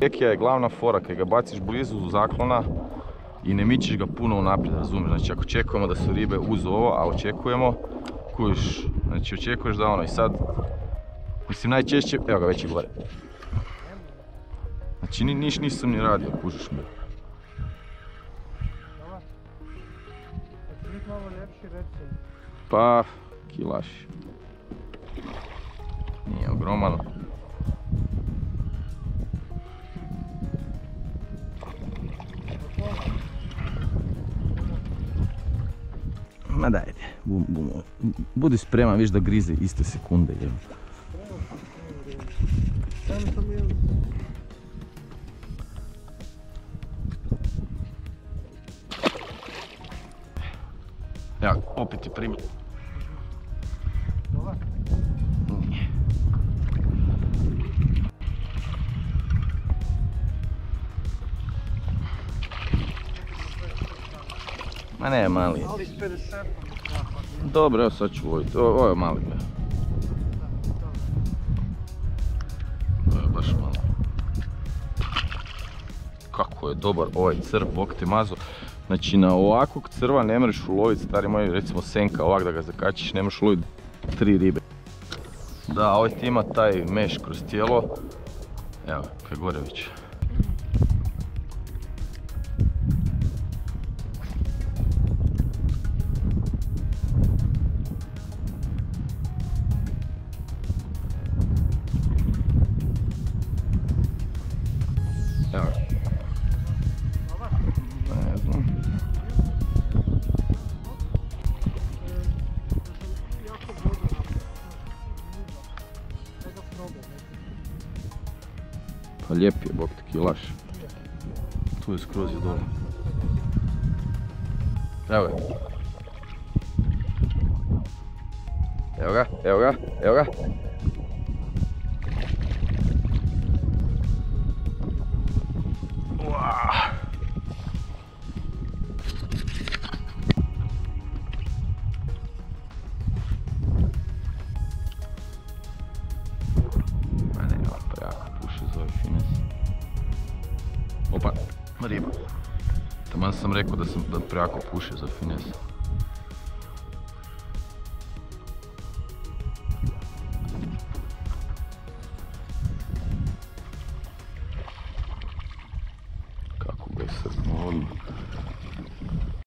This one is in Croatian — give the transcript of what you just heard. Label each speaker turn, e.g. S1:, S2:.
S1: Ekija je glavna fora, kad ga baciš blizu zaklona i ne mičiš ga puno unaprijed, razumiješ? Znači ako očekujemo da su ribe uz ovo, a očekujemo, kužiš, znači očekuješ da ono i sad, mislim najčešće, evo ga već je gore. Znači ni, niš nisam ni radio, kužiš me. Pa, kilaš. Nije ogroman. Ma dajde, bum, bum. Budi spreman, viš da grize iste sekunde. Jel? Ja, opet je primjer. Ma ne, mali.
S2: Ali s 50
S1: Dobro, evo sad ću loviti. Ovo, je mali. Ovo je baš mali. Kako je dobar ovaj crv, bok te mazo. Znači na ovakvog crva ne možeš uloviti, stari moj, recimo senka ovak da ga zakačiš, ne možeš uloviti tri ribe. Da, ovaj ti ima taj meš kroz tijelo. Evo, kaj Pa lijep je, bok ti kilaš. Tu je skroz je dole. Evo ga. Evo ga, evo ga, evo ga. Opa, riba. Taman sam rekao da sam da prejako puši za fines. Kako ga je srpno odmah.